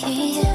kiss.